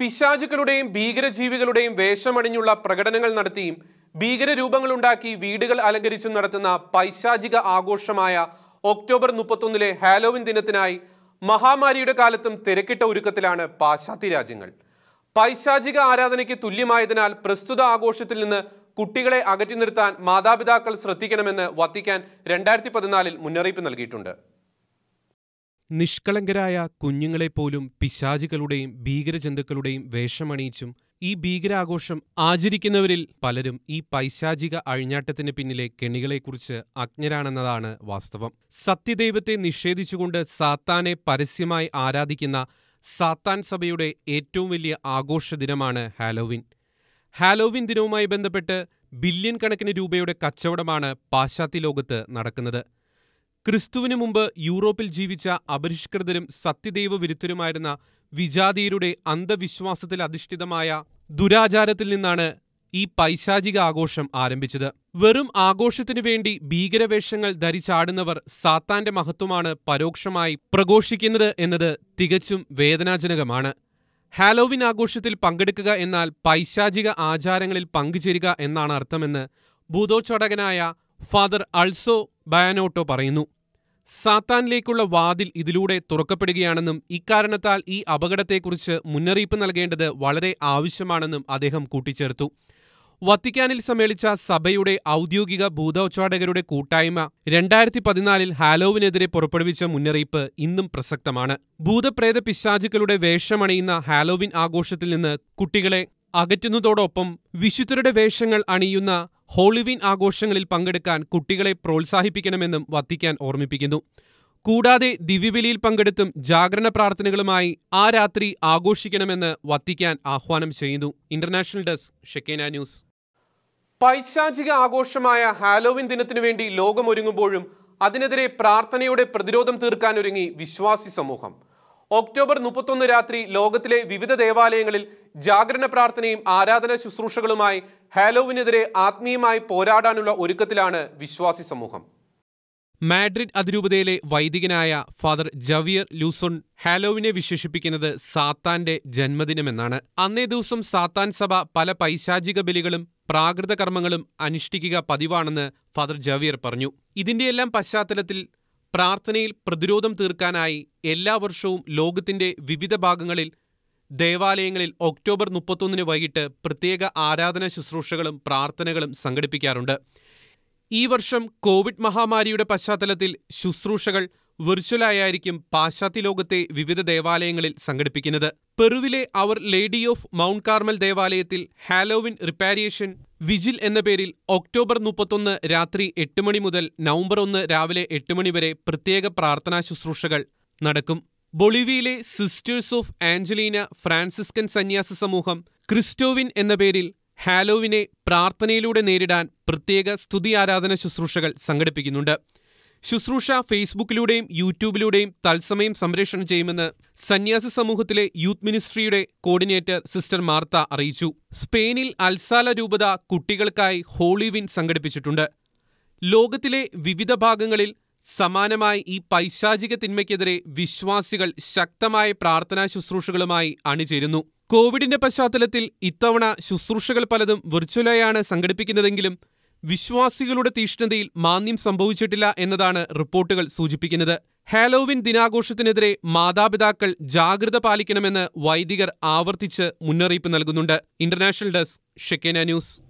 പിശാചുക്കളുടെയും ഭീകരജീവികളുടെയും വേഷമണിഞ്ഞുള്ള പ്രകടനങ്ങൾ നടത്തിയും ഭീകരരൂപങ്ങളുണ്ടാക്കി വീടുകൾ അലങ്കരിച്ചും നടത്തുന്ന പൈശാചിക ആഘോഷമായ ഒക്ടോബർ മുപ്പത്തൊന്നിലെ ഹാലോവിൻ ദിനത്തിനായി മഹാമാരിയുടെ കാലത്തും തിരക്കിട്ട ഒരുക്കത്തിലാണ് പാശ്ചാത്യ രാജ്യങ്ങൾ. പൈശാചിക ആരാധനയ്ക്ക് തുല്യമായതിനാൽ പ്രസ്തുത ആഘോഷത്തിൽ നിന്ന് കുട്ടികളെ അകറ്റി നിർത്താൻ മാതാപിതാക്കൾ ശ്രദ്ധിക്കണമെന്ന് വത്തിക്കാൻ രണ്ടായിരത്തി പതിനാലിൽ മുന്നറിയിപ്പ് നൽകിയിട്ടുണ്ട്. നിഷ്കളങ്കരായ കുഞ്ഞുങ്ങളെപ്പോലും പിശാചുകളുടെയും ഭീകരജന്തുക്കളുടെയും വേഷമണിയിച്ചും ഈ ഭീകരാഘോഷം ആചരിക്കുന്നവരിൽ പലരും ഈ പൈശാചിക അഴിഞ്ഞാട്ടത്തിന് പിന്നിലെ കെണികളെക്കുറിച്ച് അജ്ഞരാണെന്നതാണ് വാസ്തവം. സത്യദൈവത്തെ നിഷേധിച്ചുകൊണ്ട് സാത്താനെ പരസ്യമായി ആരാധിക്കുന്ന സാത്താൻ സഭയുടെ ഏറ്റവും വലിയ ആഘോഷ ദിനമാണ് ഹാലോവിൻ. ഹാലോവിൻ ദിനവുമായി ബന്ധപ്പെട്ട് ബില്യൺ കണക്കിന് രൂപയുടെ കച്ചവടമാണ് പാശ്ചാത്യ ലോകത്ത് നടക്കുന്നത്. ക്രിസ്തുവിനു മുമ്പ് യൂറോപ്പിൽ ജീവിച്ച അപരിഷ്കൃതരും സത്യദൈവ വിരുദ്ധരുമായിരുന്ന വിജാതീയരുടെ അന്ധവിശ്വാസത്തിൽ അധിഷ്ഠിതമായ ദുരാചാരത്തിൽ നിന്നാണ് ഈ പൈശാചിക ആഘോഷം ആരംഭിച്ചത്. വെറും ആഘോഷത്തിനു വേണ്ടി ഭീകരവേഷങ്ങൾ ധരിച്ചാടുന്നവർ സാത്താന്റെ മഹത്വമാണ് പരോക്ഷമായി പ്രഘോഷിക്കുന്നത് എന്നത് തികച്ചും വേദനാജനകമാണ്. ഹാലോവിൻ ആഘോഷത്തിൽ പങ്കെടുക്കുക എന്നാൽ പൈശാചിക ആചാരങ്ങളിൽ പങ്കുചേരുക എന്നാണ് അർത്ഥമെന്ന് ഭൂതോച്ചടകനായ ഫാദർ അൾസോ ബയാനോട്ടോ പറയുന്നു. സാത്താനിലേക്കുള്ള വാതിൽ ഇതിലൂടെ തുറക്കപ്പെടുകയാണെന്നും ഇക്കാരണത്താൽ ഈ അപകടത്തെക്കുറിച്ച് മുന്നറിയിപ്പ് നൽകേണ്ടത് വളരെ ആവശ്യമാണെന്നും അദ്ദേഹം കൂട്ടിച്ചേർത്തു. വത്തിക്കാനിൽ സമ്മേളിച്ച സഭയുടെ ഔദ്യോഗിക ഭൂതോച്ചാടകരുടെ കൂട്ടായ്മ രണ്ടായിരത്തി പതിനാലിൽ ഹാലോവിനെതിരെ പുറപ്പെടുവിച്ച മുന്നറിയിപ്പ് ഇന്നും പ്രസക്തമാണ്. ഭൂതപ്രേത പിശാചുക്കളുടെ വേഷമണിയുന്ന ഹാലോവിൻ ആഘോഷത്തിൽ നിന്ന് കുട്ടികളെ അകറ്റുന്നതോടൊപ്പം വിശുദ്ധരുടെ വേഷങ്ങൾ അണിയുന്ന ഹോളിവിൻ ആഘോഷങ്ങളിൽ പങ്കെടുക്കാൻ കുട്ടികളെ പ്രോത്സാഹിപ്പിക്കണമെന്നും വത്തിക്കാൻ ഓർമ്മിപ്പിക്കുന്നു. കൂടാതെ ദിവ്യബലിയിൽ പങ്കെടുത്തും ജാഗരണ പ്രാർത്ഥനകളുമായി ആ രാത്രി ആഘോഷിക്കണമെന്ന് വത്തിക്കാൻ ആഹ്വാനം ചെയ്യുന്നു. International desk Shekinah news. പൈശാചിക ആഘോഷമായ ഹാലോവിൻ ദിനത്തിനു വേണ്ടി ലോകമൊരുങ്ങുമ്പോഴും അതിനെതിരെ പ്രാർത്ഥനയുടെ പ്രതിരോധം തീർക്കാനൊരുങ്ങി വിശ്വാസി സമൂഹം. ഒക്ടോബർ മുപ്പത്തൊന്ന് രാത്രി ലോകത്തിലെ വിവിധ ദേവാലയങ്ങളിൽ ജാഗരണ പ്രാർത്ഥനയും ആരാധന ശുശ്രൂഷകളുമായി ഹാലോവിനെതിരെ ആത്മീയമായി പോരാടാനുള്ള ഒരുക്കത്തിലാണ് വിശ്വാസി സമൂഹം. മാഡ്രിഡ് അതിരൂപതയിലെ വൈദികനായ ഫാദർ ജവിയർ ലൂസോൺ ഹാലോവിനെ വിശേഷിപ്പിക്കുന്നത് സാത്താന്റെ ജന്മദിനമെന്നാണ്. അന്നേ ദിവസം സാത്താൻ സഭ പല പൈശാചിക ബലികളും പ്രാകൃത കർമ്മങ്ങളും അനുഷ്ഠിക്കുക പതിവാണെന്ന് ഫാദർ ജവിയർ പറഞ്ഞു. ഇതിന്റെയെല്ലാം പശ്ചാത്തലത്തിൽ പ്രാർത്ഥനയിൽ പ്രതിരോധം തീർക്കാനായി എല്ലാ വർഷവും ലോകത്തിന്റെ വിവിധ ഭാഗങ്ങളിൽ ദേവാലയങ്ങളിൽ ഒക്ടോബർ മുപ്പത്തൊന്നിന് വൈകിട്ട് പ്രത്യേക ആരാധനാ ശുശ്രൂഷകളും പ്രാർത്ഥനകളും സംഘടിപ്പിക്കാറുണ്ട്. ഈ വർഷം കോവിഡ് മഹാമാരിയുടെ പശ്ചാത്തലത്തിൽ ശുശ്രൂഷകൾ വെർച്വലായായിരിക്കും പാശ്ചാത്യ ലോകത്തെ വിവിധ ദേവാലയങ്ങളിൽ സംഘടിപ്പിക്കുന്നത്. പെറുവിലെ Our Lady of Mount Carmel ദേവാലയത്തിൽ ഹാലോവിൻ റിപ്പാരിയേഷൻ വിജിൽ എന്ന പേരിൽ ഒക്ടോബർ മുപ്പത്തൊന്ന് രാത്രി എട്ട് മണി മുതൽ നവംബർ ഒന്ന് രാവിലെ എട്ട് മണി വരെ പ്രത്യേക പ്രാർത്ഥനാ ശുശ്രൂഷകൾ നടക്കും. ബൊളിവിയയിലെ സിസ്റ്റേഴ്സ് ഓഫ് ആഞ്ചലീന ഫ്രാൻസിസ്കൻ സന്യാസ സമൂഹം ക്രിസ്റ്റോവിൻ എന്ന പേരിൽ ഹാലോവിനെ പ്രാർത്ഥനയിലൂടെ നേരിടാൻ പ്രത്യേക സ്തുതി ആരാധന ശുശ്രൂഷകൾ സംഘടിപ്പിക്കുന്നുണ്ട്. ശുശ്രൂഷ ഫേസ്ബുക്കിലൂടെയും യൂട്യൂബിലൂടെയും തത്സമയം സംപ്രേഷണം ചെയ്യുമെന്ന് സന്യാസ സമൂഹത്തിലെ യൂത്ത് മിനിസ്ട്രിയുടെ കോർഡിനേറ്റർ സിസ്റ്റർ മാർത്ത അറിയിച്ചു. സ്പെയിനിൽ അൽസാല രൂപത കുട്ടികൾക്കായി ഹോളിവിൻ സംഘടിപ്പിച്ചിട്ടുണ്ട്. ലോകത്തിലെ വിവിധ ഭാഗങ്ങളിൽ സമാനമായി ഈ പൈശാചിക തിന്മയ്ക്കെതിരെ വിശ്വാസികൾ ശക്തമായ പ്രാർത്ഥനാ ശുശ്രൂഷകളുമായി അണിചേരുന്നു. കോവിഡിന്റെ പശ്ചാത്തലത്തിൽ ഇത്തവണ ശുശ്രൂഷകൾ പലതും വെർച്വലായാണ് സംഘടിപ്പിക്കുന്നതെങ്കിലും വിശ്വാസികളുടെ തീഷ്ണതയിൽ മാന്യം സംഭവിച്ചിട്ടില്ല എന്നതാണ് റിപ്പോർട്ടുകൾ സൂചിപ്പിക്കുന്നത്. ഹാലോവിൻ ദിനാഘോഷത്തിനെതിരെ മാതാപിതാക്കൾ ജാഗ്രത പാലിക്കണമെന്ന് വൈദികർ ആവർത്തിച്ച് മുന്നറിയിപ്പ് നൽകുന്നുണ്ട്. International desk Shekinah news.